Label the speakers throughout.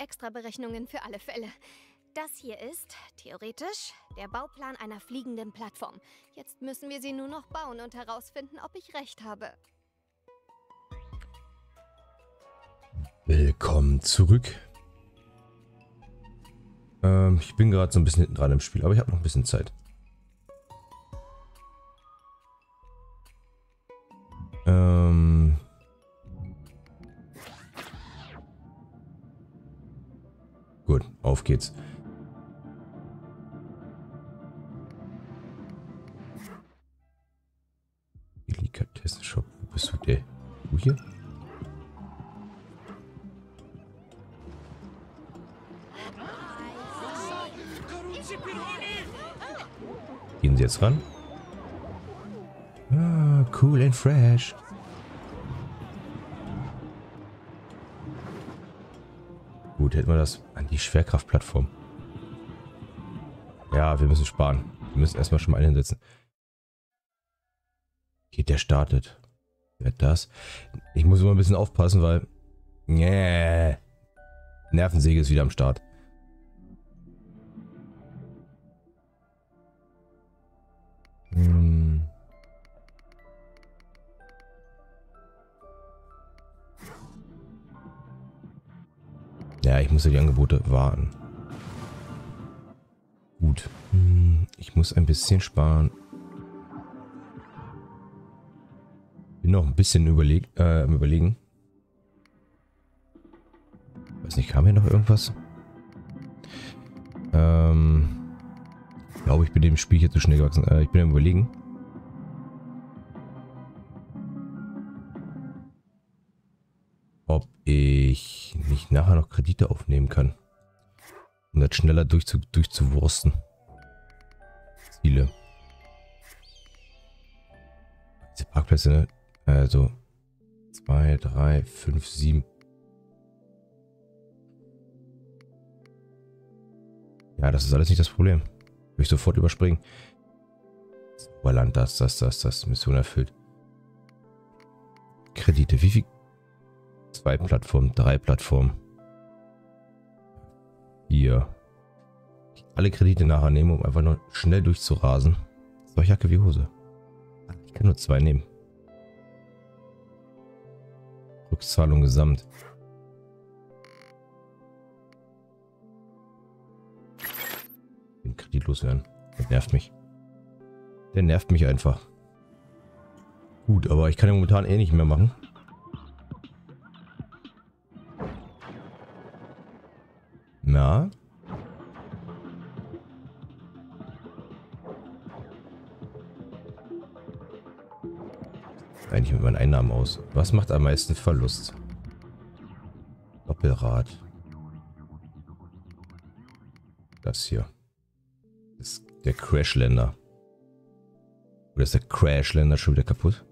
Speaker 1: extra Berechnungen für alle Fälle. Das hier ist, theoretisch, der Bauplan einer fliegenden Plattform. Jetzt müssen wir sie nur noch bauen und herausfinden, ob ich recht habe.
Speaker 2: Willkommen zurück. Ähm, ich bin gerade so ein bisschen hinten dran im Spiel, aber ich habe noch ein bisschen Zeit. Ähm... auf geht's. Delikatessen-Shop, wo bist du der? Du hier? Gehen Sie jetzt ran? Ah, cool and fresh. Gut, hätten wir das an die Schwerkraftplattform. Ja, wir müssen sparen. Wir müssen erstmal schon mal einsetzen. Geht der startet. Wer das? Ich muss immer ein bisschen aufpassen, weil... Nee. Nervensäge ist wieder am Start. Hm. Ja, ich muss ja die Angebote warten. Gut. Hm, ich muss ein bisschen sparen. Bin noch ein bisschen überleg äh, überlegen. Weiß nicht, kam hier noch irgendwas? Ähm glaube, ich bin dem Spiel hier zu schnell gewachsen. Äh, ich bin am überlegen. Ob ich nicht nachher noch Kredite aufnehmen kann. Um das schneller durchzu durchzuwursten. Ziele. Diese Parkplätze, ne? Also 2, 3, 5, 7. Ja, das ist alles nicht das Problem. Will ich sofort überspringen. Sauerland, das, das, das, das. Mission erfüllt. Kredite. Wie viel? Zwei Plattformen, drei Plattformen. Hier. Alle Kredite nachher nehmen, um einfach nur schnell durchzurasen. So Jacke wie Hose. Ich kann nur zwei nehmen. Rückzahlung gesamt. den Kredit loswerden. Der nervt mich. Der nervt mich einfach. Gut, aber ich kann ja momentan eh nicht mehr machen. Na? Eigentlich mit meinen Einnahmen aus. Was macht am meisten Verlust? Doppelrad. Das hier ist der Crashländer. Oder ist der Crashländer schon wieder kaputt?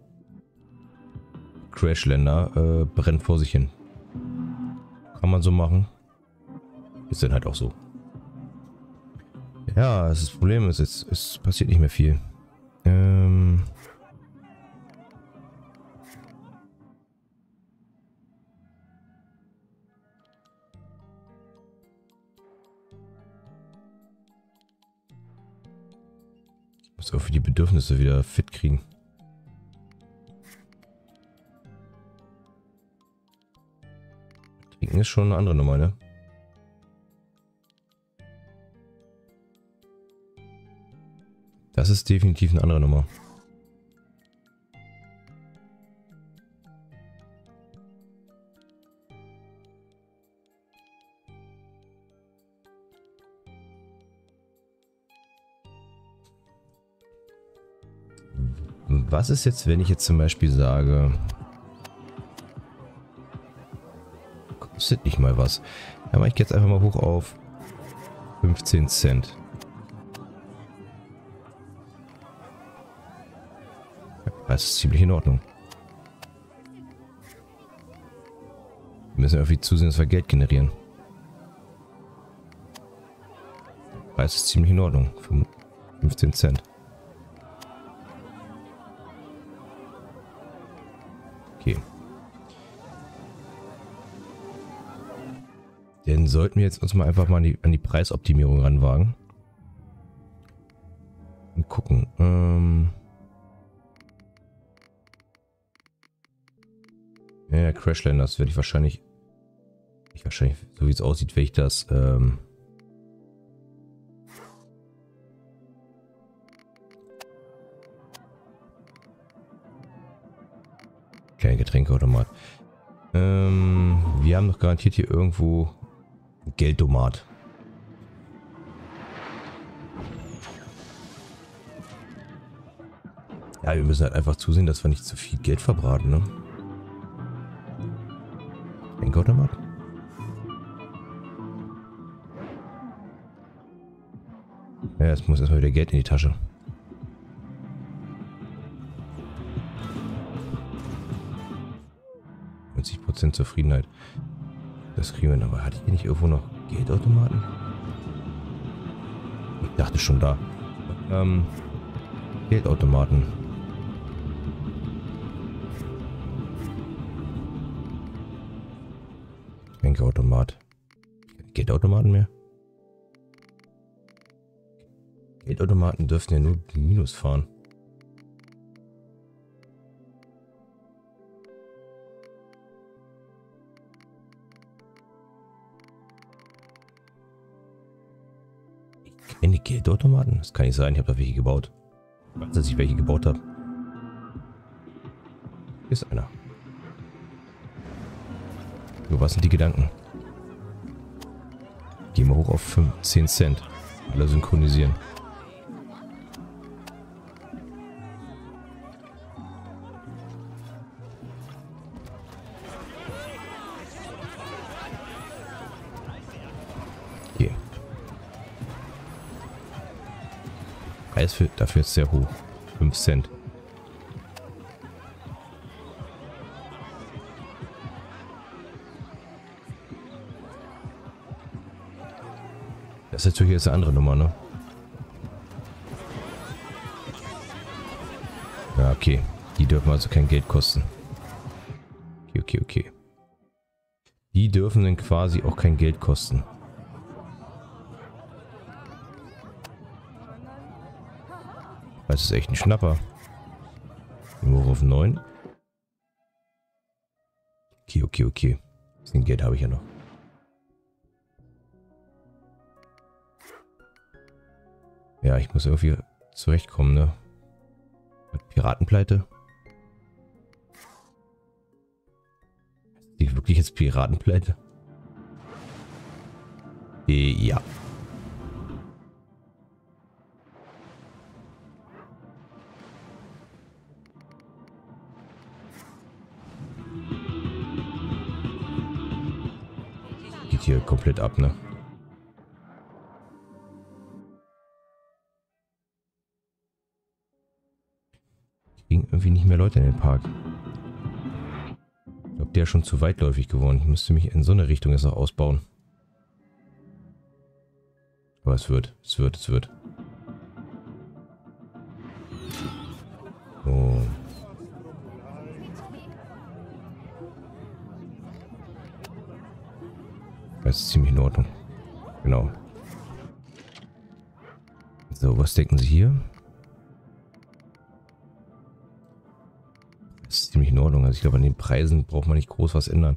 Speaker 2: Crashländer äh, brennt vor sich hin. Kann man so machen. Ist dann halt auch so. Ja, das Problem ist, jetzt, es passiert nicht mehr viel. Ähm, Muss auch für die Bedürfnisse wieder fit kriegen. Trinken ist schon eine andere Nummer, ne? Das ist definitiv eine andere Nummer. Was ist jetzt, wenn ich jetzt zum Beispiel sage... Kostet nicht mal was. Dann mache ich jetzt einfach mal hoch auf 15 Cent. Ist ziemlich in Ordnung. Wir müssen irgendwie zusehen, dass wir Geld generieren. Der Preis ist ziemlich in Ordnung. 15 Cent. Dann sollten wir jetzt uns mal einfach mal an die, an die Preisoptimierung ranwagen. Ja, Crashlanders werde ich wahrscheinlich, ich wahrscheinlich, so wie es aussieht, werde ich das ähm Kein Getränkeautomat. Ähm, wir haben doch garantiert hier irgendwo Geldautomat. Ja, wir müssen halt einfach zusehen, dass wir nicht zu viel Geld verbraten, ne? Ja, es muss erstmal wieder Geld in die Tasche. 90% Zufriedenheit. Das kriegen wir, aber hatte ich hier nicht irgendwo noch Geldautomaten? Ich dachte schon da. Ähm, Geldautomaten. Geldautomat. Geldautomaten mehr? Geldautomaten dürften ja nur Minus fahren. Keine Geldautomaten? Das kann nicht sein, ich habe da welche gebaut. Ich weiß, dass ich welche gebaut habe. Hier ist einer. So, was sind die Gedanken? Gehen wir hoch auf 15 Cent. Alle synchronisieren. Preis für, dafür ist sehr hoch. 5 Cent. Das ist natürlich jetzt eine andere Nummer, ne? Ja, okay. Die dürfen also kein Geld kosten. Okay, okay, okay. Die dürfen dann quasi auch kein Geld kosten. Das ist echt ein Schnapper. Gehen wir hoch auf 9. Okay, okay, okay. Den Geld habe ich ja noch. Ja, ich muss irgendwie zurechtkommen, ne? Piratenpleite. Ist die wirklich jetzt Piratenpleite? Äh, ja. Komplett ab, ne? Kriegen irgendwie nicht mehr Leute in den Park. Ich glaube, der ist schon zu weitläufig geworden. Ich müsste mich in so eine Richtung jetzt noch ausbauen. Aber es wird, es wird, es wird. So. Das ist ziemlich in Ordnung. Genau. So, was denken Sie hier? Das ist ziemlich in Ordnung. Also ich glaube, an den Preisen braucht man nicht groß was ändern.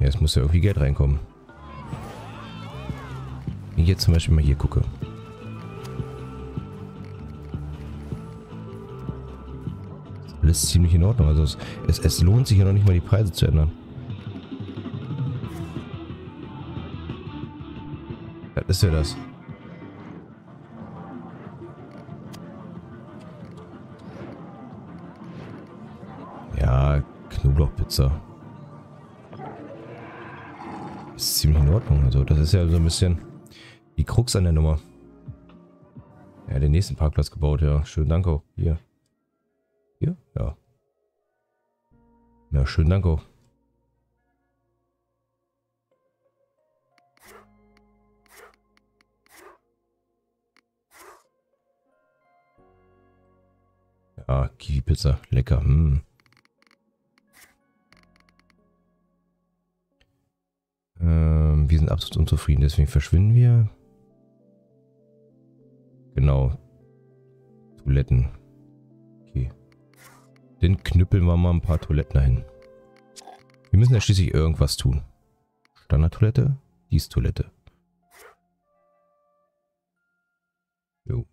Speaker 2: Ja, es muss ja irgendwie Geld reinkommen. Wenn ich jetzt zum Beispiel mal hier gucke. Alles ziemlich in Ordnung. Also es, es, es lohnt sich ja noch nicht mal die Preise zu ändern. Das ist ja das. Ja, Knoblauchpizza. Ist ziemlich in Ordnung. Also das ist ja so ein bisschen die Krux an der Nummer. Ja, den nächsten Parkplatz gebaut, ja. Schön, danke. Hier. Hier? Ja. Ja, schönen Dank auch. Ah, Kiwi-Pizza. Lecker. Hm. Ähm, wir sind absolut unzufrieden, deswegen verschwinden wir. Genau. Toiletten. Dann knüppeln wir mal ein paar Toiletten dahin. Wir müssen ja schließlich irgendwas tun. Standardtoilette? Dies Toilette. Jo.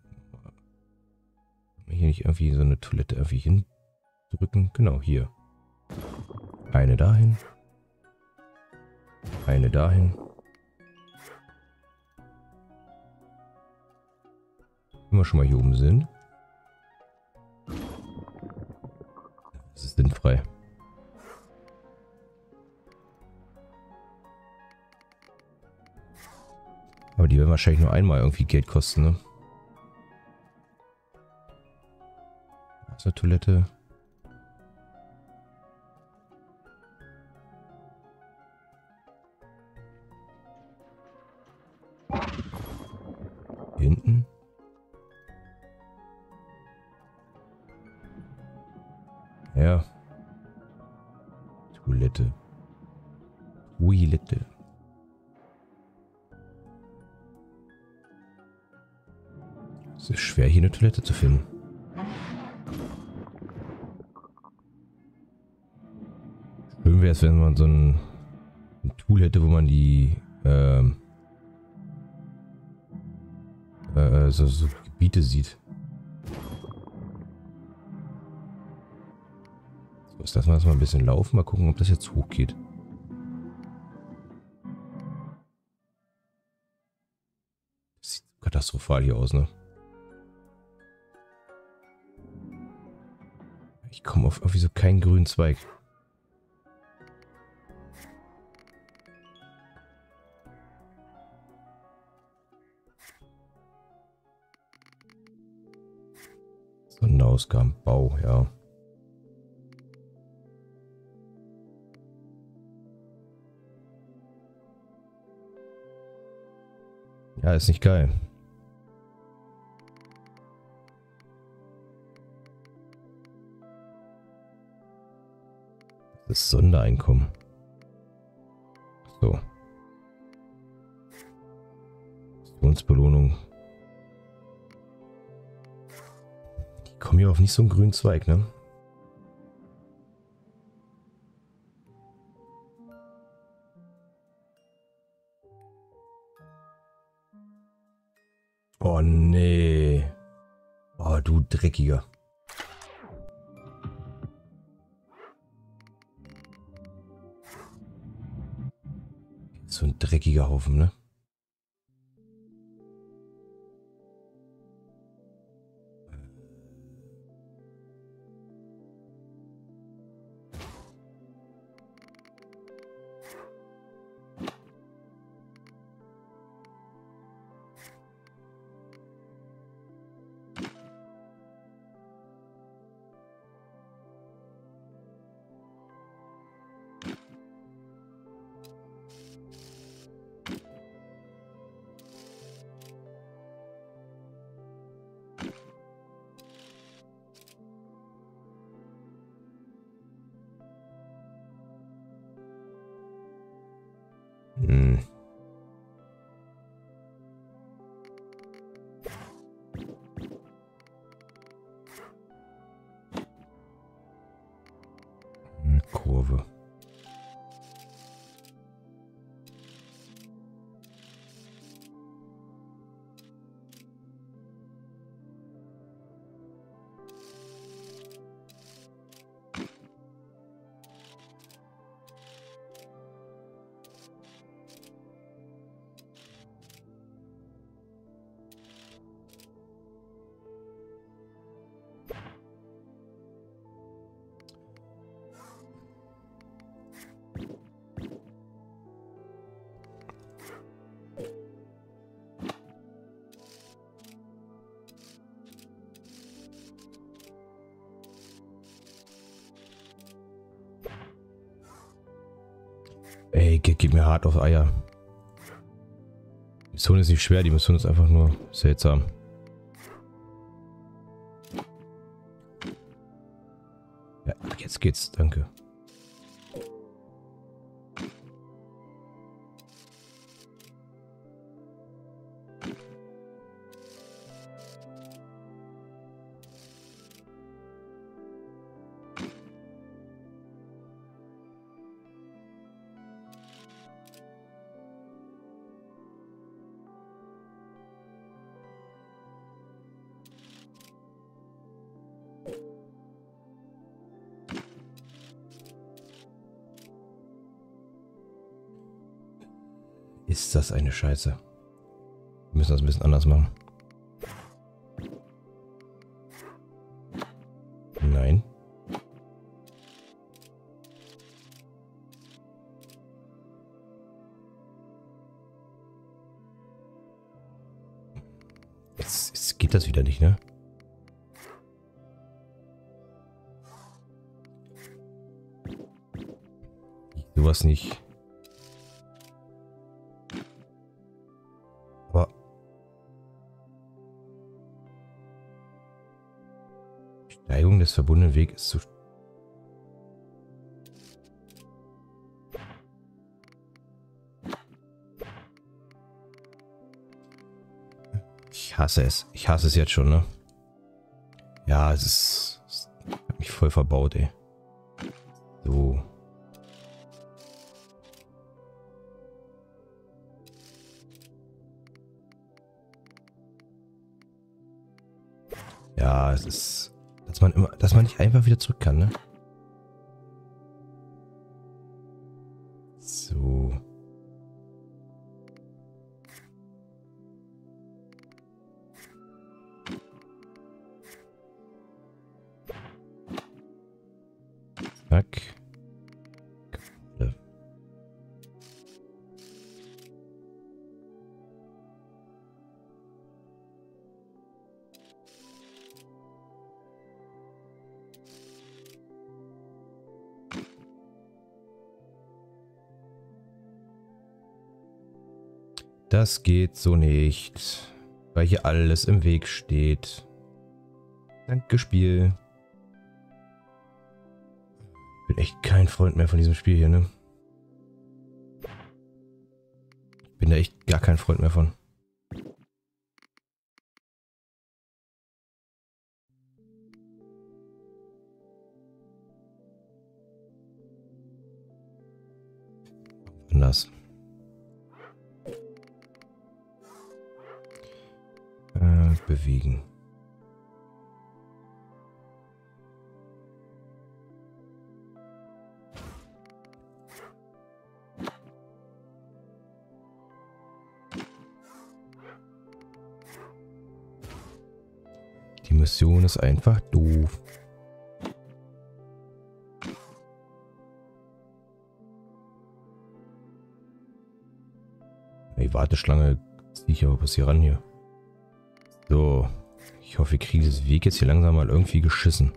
Speaker 2: Hier nicht irgendwie so eine Toilette irgendwie hindrücken? Genau, hier. Eine dahin. Eine dahin. Wenn wir schon mal hier oben sind. Das ist sinnfrei. Aber die werden wahrscheinlich nur einmal irgendwie Geld kosten, ne? Wassertoilette. Hinten. Toilette. Toilette. Es ist schwer, hier eine Toilette zu finden. Schön wäre es, wenn man so ein, ein, Tool hätte, wo man die ähm, äh, so, so Gebiete sieht. Jetzt lassen wir das mal ein bisschen laufen. Mal gucken, ob das jetzt hochgeht. Das sieht katastrophal hier aus, ne? Ich komme auf irgendwie so keinen grünen Zweig. Sonnenausgang, Bau, ja. Ja, ist nicht geil. Das Sondereinkommen. So. Aktionsbelohnung. Ich komme hier auf nicht so einen grünen Zweig, ne? Oh nee. Oh, du Dreckiger. So ein dreckiger Haufen, ne? Kurve. Ey, gib mir hart auf Eier. Die Mission ist nicht schwer, die Mission ist einfach nur seltsam. Ja, jetzt geht's, danke. Ist das eine Scheiße. Wir müssen das ein bisschen anders machen. Nein. Jetzt, jetzt geht das wieder nicht, ne? Sowas nicht. Des verbundenen Weges ist zu Ich hasse es. Ich hasse es jetzt schon, ne? Ja, es ist... Es hat mich voll verbaut, ey. So. Ja, es ist... Dass man immer... Dass man nicht einfach wieder zurück kann, ne? Das geht so nicht, weil hier alles im Weg steht. Danke, Spiel. Bin echt kein Freund mehr von diesem Spiel hier, ne? Bin da echt gar kein Freund mehr von. Anders. Bewegen. Die Mission ist einfach doof. Die Warteschlange ziehe ich aber bis hier ran hier. So. Ich hoffe, wir kriegen dieses Weg jetzt hier langsam mal irgendwie geschissen.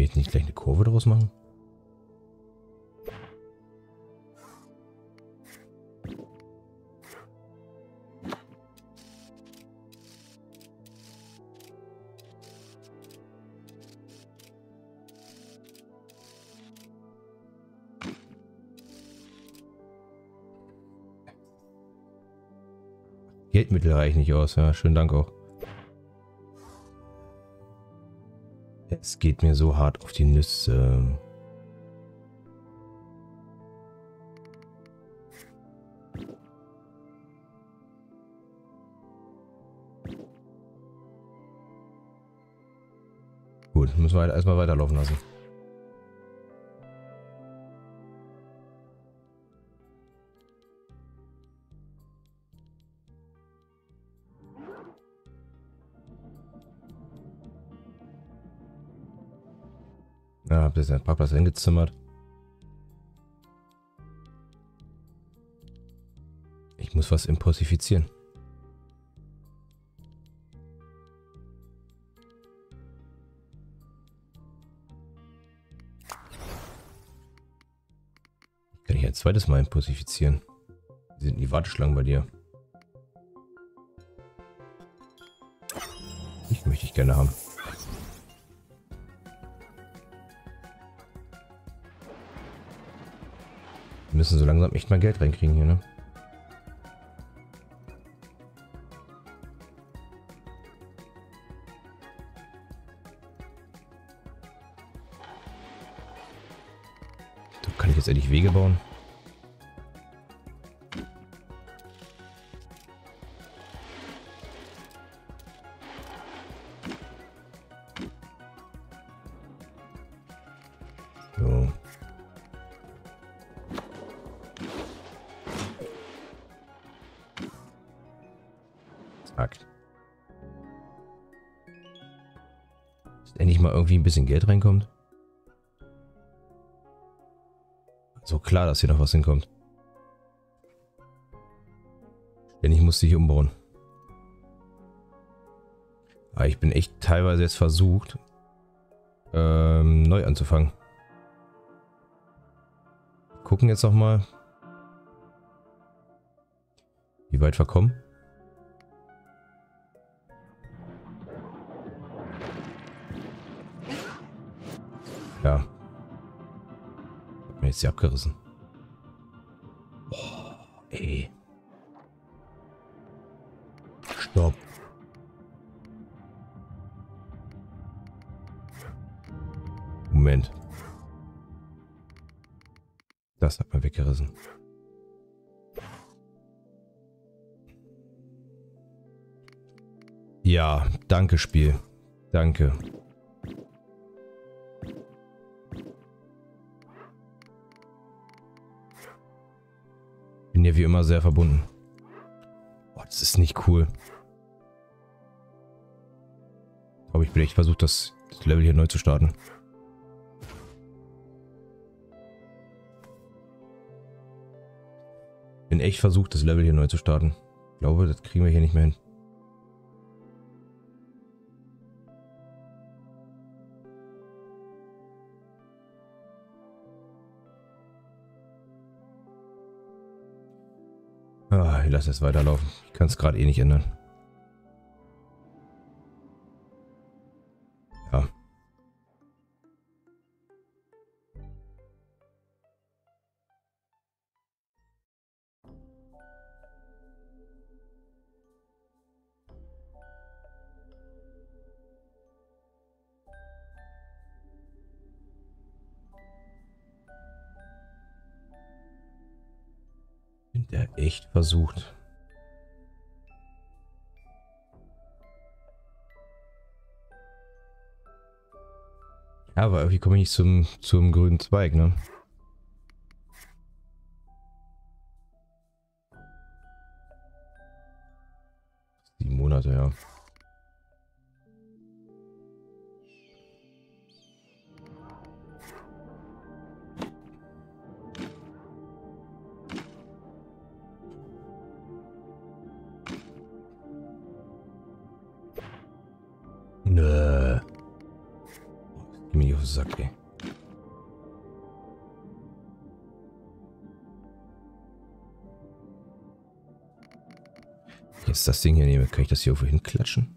Speaker 2: Wir jetzt nicht gleich eine Kurve draus machen? Geldmittel reichen nicht aus. Ja, schönen Dank auch. Es geht mir so hart auf die Nüsse. Gut, müssen wir erstmal weiterlaufen lassen. Ja, hab jetzt einen Parkplatz hingezimmert. Ich muss was impulsifizieren. Kann ich ein zweites Mal impulsifizieren? Wie sind die Warteschlangen bei dir? Ich möchte ich gerne haben. Müssen so langsam echt mal Geld reinkriegen hier, ne? kann ich jetzt endlich Wege bauen? Ein bisschen Geld reinkommt. So klar, dass hier noch was hinkommt. Denn ich musste hier umbauen. Aber ich bin echt teilweise jetzt versucht, ähm, neu anzufangen. Gucken jetzt noch mal, wie weit wir kommen. Sie abgerissen. Oh, ey. Stopp. Moment. Das hat man weggerissen. Ja, danke Spiel. Danke. Dir wie immer sehr verbunden. Oh, das ist nicht cool. Aber ich bin echt versucht, das Level hier neu zu starten. Bin echt versucht, das Level hier neu zu starten. Ich glaube, das kriegen wir hier nicht mehr hin. Ich lasse es weiterlaufen. Ich kann es gerade eh nicht ändern. Der echt versucht. Aber irgendwie komme ich nicht zum, zum grünen Zweig, ne? Sieben Monate, ja. Jetzt das Ding hier nehme, kann ich das hier irgendwo hinklatschen?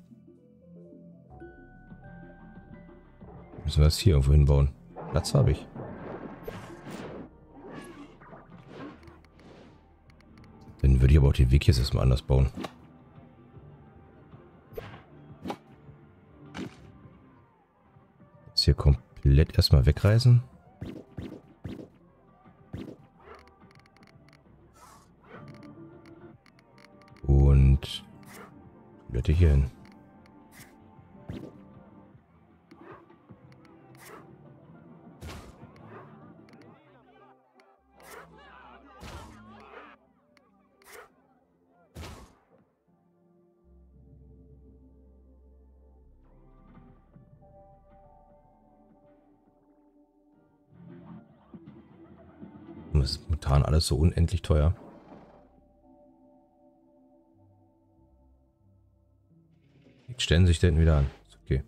Speaker 2: Müssen wir das hier irgendwo hinbauen? Platz habe ich. Dann würde ich aber auch den Weg jetzt erstmal anders bauen. Jetzt hier komplett erstmal wegreißen. Toilette hier hin. Das ist momentan alles so unendlich teuer. Stellen sich da hinten wieder an. Ist okay.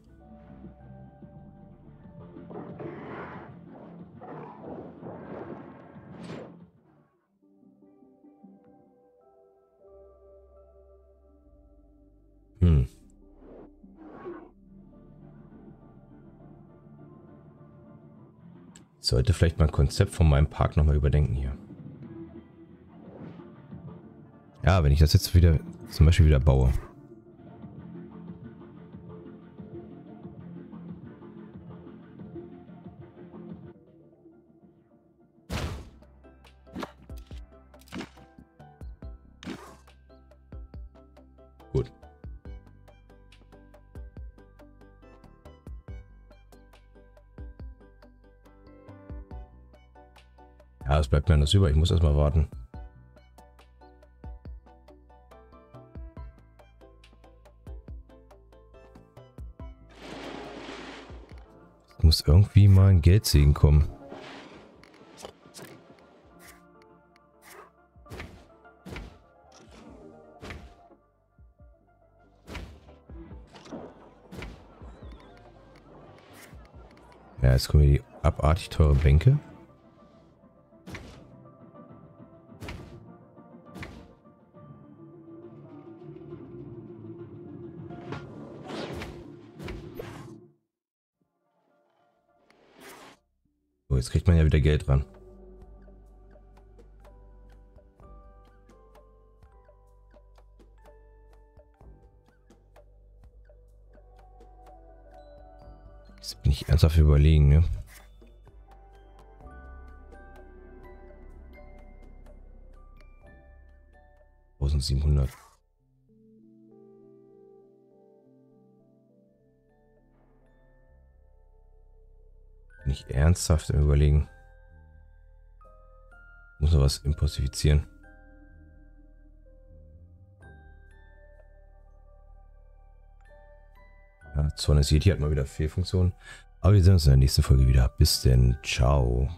Speaker 2: Hm. Sollte vielleicht mal ein Konzept von meinem Park nochmal überdenken hier. Ja, wenn ich das jetzt wieder zum Beispiel wieder baue. Ja, es bleibt mir anders über. Ich muss erstmal warten. Es muss irgendwie mal ein Geldsegen kommen. Ja, jetzt kommen hier die abartig teure Bänke. So, jetzt kriegt man ja wieder Geld dran. Jetzt bin ich ernsthaft überlegen, ne? Tausendsiebenhundert. Ernsthaft im Überlegen. Muss noch was impossifizieren. Ja, Zorn ist Yeti hat mal wieder Fehlfunktionen. Aber wir sehen uns in der nächsten Folge wieder. Bis denn. Ciao.